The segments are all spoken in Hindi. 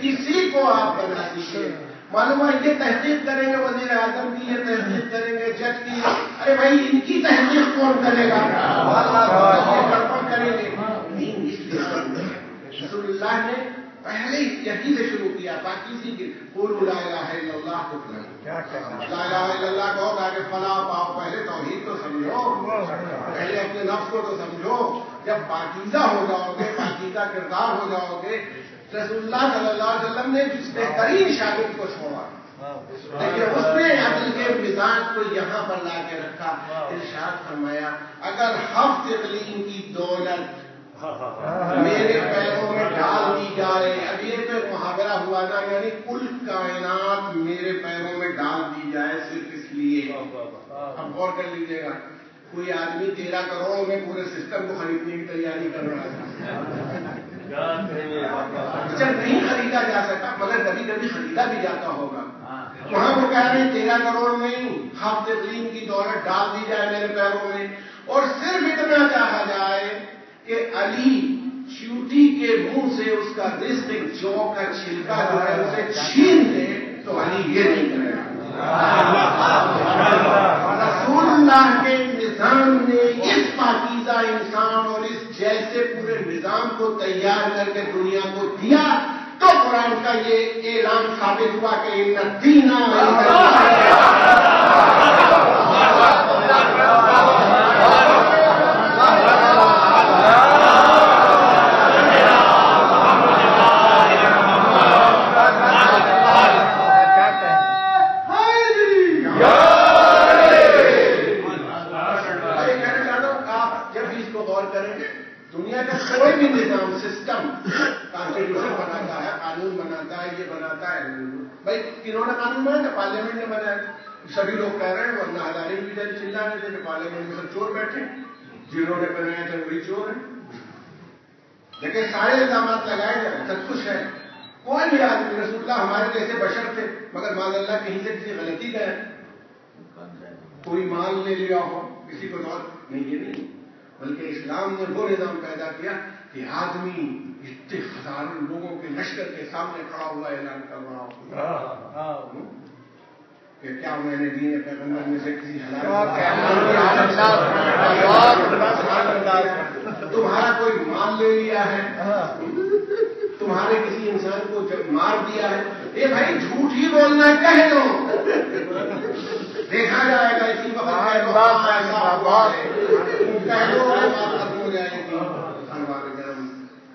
किसी को आप बना दीजिए। मालूम है ये तहकीक करेंगे वज़ीर आज़म की ये तहकीक करेंगे जज की। अरे भाई इनकी तहकीक कौन करेगा? गड़बड़ करेंगे। ने पहले यही से शुरू किया बाकी पाकिसी की। कुल अल्लाह को। अल्लाह कहो ताकि फला पाओ पहले तोहीद तो समझो पहले अपने नफ्स को तो समझो। जब पाकिजा हो जाओगे पाकिजा किरदार हो जाओगे रसुल्ला सल्लल्लाहु ने जिस बेहतरीन शागिर्द को छोड़ा। देखिए उसने अदल के मिजाज को यहाँ पर ला के रखा इर्शाद फरमाया अगर हफ्त इकलीम की दौलत मेरे पैरों में डाल दी जाए अब ये तो मुहावरा हुआ था यानी कुल कायनात मेरे पैरों में डाल दी जाए सिर्फ़ इसलिए। अब गौर कर लीजिएगा कोई आदमी तेरह करोड़ में पूरे सिस्टम को खरीदने की तैयारी कर रहा है। अच्छा नहीं खरीदा जा सकता, मगर कभी कभी खरीदा भी जाता होगा। वहाँ वो कह रहे हैं, तेरह करोड़ में हफ़्ते तकलीम की दौलत डाल दी जाए मेरे पैरों में। और सिर्फ़ इतना चाहा जाए कि अली चूटी के मुँह से उसका रिस्क जौ का छिलका जो है उसे छीन दे तो अली ये नहीं करेगा। रसूलुल्लाह के निज़ाम ने इस पाकिजा इंसान और इस निज़ाम को तैयार करके दुनिया को दिया तो कुरान का ये ऐलान साबित हुआ कि इन बनाता है, कानून बनाता है, ये बनाता है भाई, इन्होंने कानून बनाया पार्लियामेंट ने बनाया। सभी लोग कह रहे हैं वरना हजारी भी जब चिल्ला रहे थे कि पार्लियामेंट में सब चोर बैठे। जिन्होंने बनाया था, वही चोर है। लेकिन सारे इल्ज़ाम लगाए जाए सब कुछ है। कोई भी आदमी रसूल्ला हमारे जैसे बशर थे, मगर मान अल्लाह कहीं से किसी गलती गए। कोई माल ले लिया हो, किसी को दौर नहीं, ये नहीं। बल्कि इस्लाम ने वो निज़ाम पैदा किया कि आदमी इतने हज़ारों लोगों के लश्कर के सामने खड़ा हुआ ऐलान कर रहा हो। कि क्या मैंने दीन पैगंबर में से किसी तुम्हारा कोई माल ले लिया है? तुम्हारे किसी इंसान को जब मार दिया है? ये भाई झूठ ही बोलना कह दो। देखा जाएगा इसी वक्त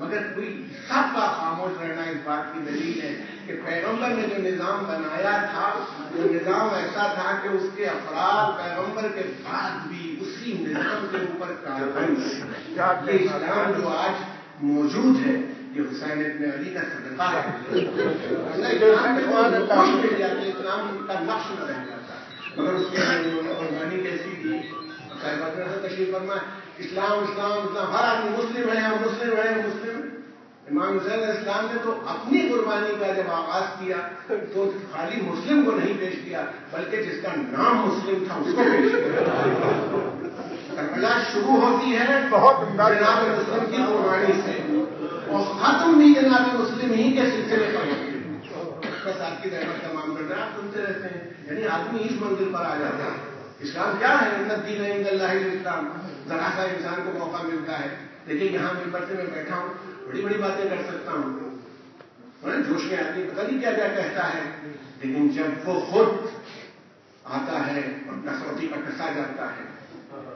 मगर कोई सबका खामोश रहना इस बात की दलील है कि पैगंबर ने जो निज़ाम बनाया था वो निज़ाम ऐसा था कि उसके अफराद पैगंबर के बाद भी उसी निज़ाम के ऊपर कार्रवाई ये इस्लाम जो आज मौजूद है, ये हुसैन इतने अली का सदका है। इस्लाम का नक्श न रह जाता मगर उसके उन्होंने कुर्बानी कैसी दी साहिब से तशरीफ़ फरमा इस्लाम इस्लाम इस्लाम हर आदमी मुस्लिम है हम मुस्लिम है मुस्लिम। इमाम हुसैन इस्लाम ने तो अपनी कुर्बानी का जब आगाज़ किया तो खाली मुस्लिम को नहीं पेश किया बल्कि जिसका नाम मुस्लिम था उसको पेश किया। करबला शुरू होती है बहुत जनाब मुस्लिम की कुर्बानी से और खत्म भी जनाब मुस्लिम ही के सिलसिले पर होती है। बस आपकी रहमत का माम करना आप सुनते रहते हैं यानी आदमी इस मंजिल पर आ जाता है। इस्लाम क्या है? दीन इस्लाम। जरा सा इंसान को मौका मिलता है। देखिए यहाँ मिम्बर से मैं बैठा हूँ, बड़ी बड़ी बातें कर सकता हूँ। जोश में आदमी पता नहीं क्या क्या कहता है। लेकिन जब वो खुद आता है और कसौटी पर कसा जाता है,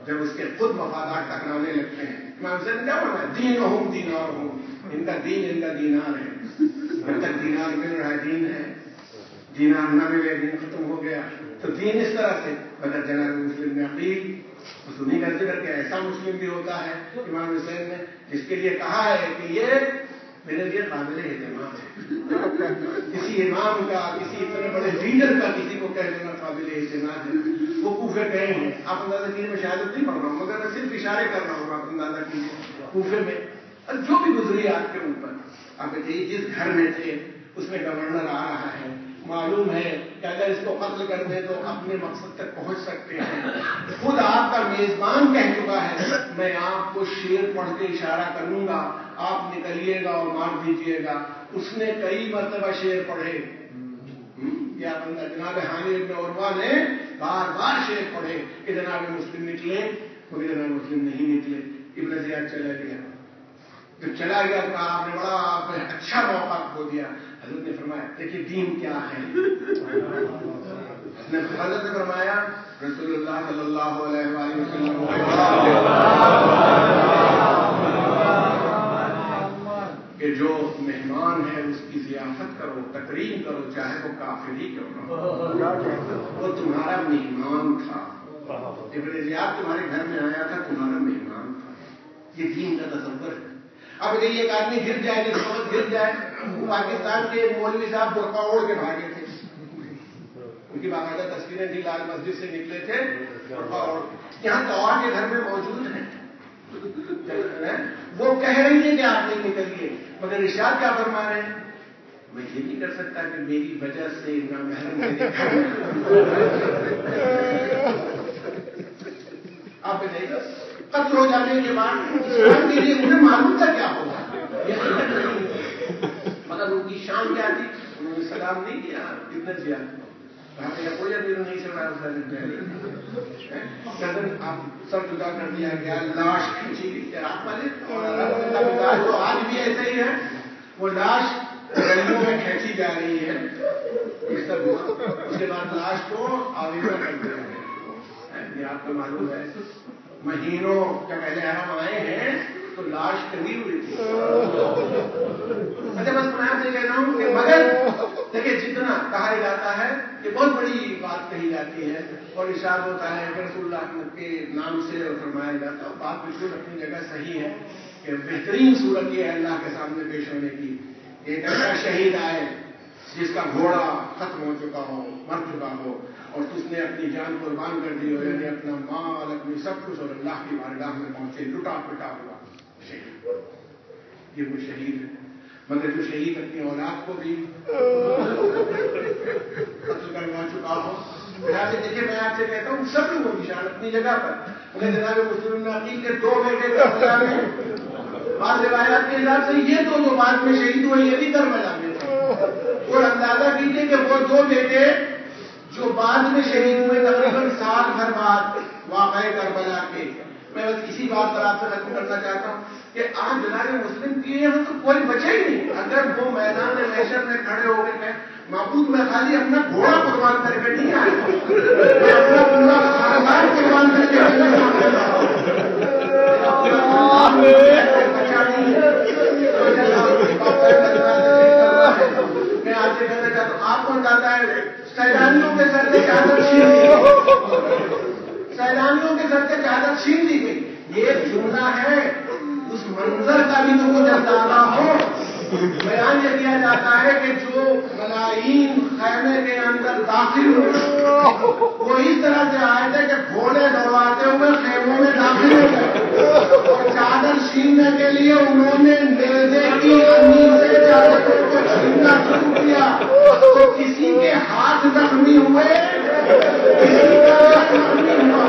जब उसके खुद वफादार टकराने लगते हैं मैं उनसे क्या बोला? दीन हूँ, दीन और हूँ। इनका दीन, इनका दीनार है। जब तक दीनार मिल रहा है, दीन है। दीनार न मिले, दिन खत्म हो गया। तो दीन इस तरह से मगर जनाब मुस्लिम ने अपील उस उन्हीं का ज़िक्र कि ऐसा मुस्लिम भी होता है इमाम हुसैन ने जिसके लिए कहा है कि ये मेरे लिए काबिल एहतमाम है। किसी इमाम का, किसी इतने बड़े लीडर का किसी को कह देना काबिल एहतमाम है। वो कूफे गए हैं। आप अंदाज़ा कीजिए, मैं शायद नहीं पढ़ रहा हूँ, मगर मैं सिर्फ़ इशारे कर रहा हूँ, आप अंदाज़ा कीजिए, कूफे में। और जो भी गुजरी आपके ऊपर, आप जिस घर में थे, उसमें गवर्नर आ रहा है मालूम है कि अगर इसको कत्ल कर दे तो अपने मकसद तक पहुँच सकते हैं। खुद आपका मेजबान कह चुका है मैं आपको शेर पढ़ के इशारा करूँगा। आप निकलिएगा और मार दीजिएगा। उसने कई मरतबा शेर पढ़े। हम्म, बंदा जनाब हानि उर्वा ने बार बार शेर पढ़े कि जनाब मुस्लिम निकले कोई जनाब मुस्लिम नहीं निकले। इब्न जियाद चला गया। जब चला गया कहा आपने बड़ा आपने अच्छा मौका खो दिया। हज़रत ने फरमाया, देखिए, दीन क्या है? हज़रत ने फरमाया, रसूलुल्लाह सल्लल्लाहु अलैहि वसल्लम. कि जो मेहमान है, उसकी जियाफत करो तकरीम करो, चाहे वो काफिर ही करो वो तुम्हारा मेहमान था। इबन जियाद तुम्हारे घर में आया था, तुम्हारा मेहमान था। ये दीन का तस्वर है। अब यदि एक आदमी गिर जाए, जिस वक्त गिर जाए, वो पाकिस्तान के मौलवी साहब बुरका ओढ़ के भागे थे। उनकी बाकायदा तस्वीरें थी लाल मस्जिद से निकले थे, बुरका ओढ़। यहाँ तौर के घर में मौजूद है। वो कह रही है कि आप नहीं निकलिए, मगर इशाद क्या फरमा रहे हैं? मैं ये नहीं कर सकता कि मेरी वजह से ना महरम आप बताइए कत्ल हो जाने के बाद के लिए उन्हें मालूम था क्या होगा। मगर उनकी शाम क्या थी? उन्होंने सलाम नहीं किया। कर दिया गया। तो आज भी ऐसा ही है। वो लाश में खींची जा रही है। आपको मालूम है। महीनों जब पहले हम आए हैं तो लाश कभी हुई थी अच्छा बस मैं आपसे कह रहा हूँ कि मगर, देखिए, जितना कहा जाता है कि बहुत बड़ी बात कही जाती है और इशार होता है रसुल्लाह के नाम से फरमाया जाता है, बात बिल्कुल अपनी जगह सही है कि बेहतरीन सूरत यह है अल्लाह के सामने पेश होने की। एक ऐसा शहीद आए जिसका घोड़ा खत्म हो चुका हो, मर चुका हो और उसने अपनी जान कुर्बान कर दी हो यानी अपना माल, अपनी सब कुछ और अल्लाह की बारगाह में पहुँचे लुटा पिटा हुआ शहीद ये वो शहीद है। मगर जो शहीद अपनी औलाद को भी कत्ल करवा चुका हो से देखिए, मैं आपसे कहता हूँ, सब लोगों की शान अपनी जगह पर। उन्हें जनाब मुस्लिम नकील के दो बेटे बाद रिवायात के हिसाब से, ये दो जो बाद में शहीद हुए, ये भी करबला में और अंदाज़ा कीजिए कि वो दो बेटे बाद में शहीद हुए तकरीबन साल भर बाद वाक़ करबला के। मैं बस इसी बात पर आपसे खत्म करना चाहता हूँ कि आज जनाब मुस्लिम के यहाँ तो कोई बचे ही नहीं। अगर वो मैदान में खड़े हो गए मबूद में खाली अपना घोड़ा कुर्बान करके नहीं आए जुमला है। उस मंजर का भी तो कुछ अंदाज़ा हो। बयान ये किया जाता है कि जो मलाइन खैमे के अंदर दाखिल हुए वो इस तरह से आए थे कि घोड़े दौड़ाते हुए खेमों में दाखिल हो गए। और चादर छीनने के लिए उन्होंने नेजे की से चादर को छीनना शुरू किया। तो किसी के हाथ जख्मी हुए, किसी का जख्मी हुआ।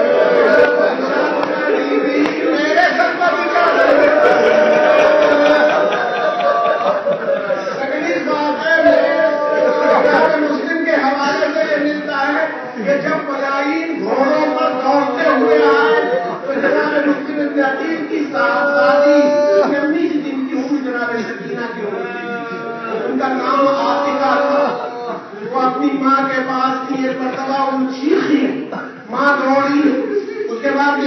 उनका नाम आतिका था वो अपनी माँ के पास थी एक उन चीखी माँ दौड़ी उसके बाद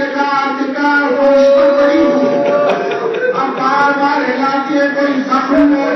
बड़ी हुई बार बार हिलाती है कोई जख्म मौजूद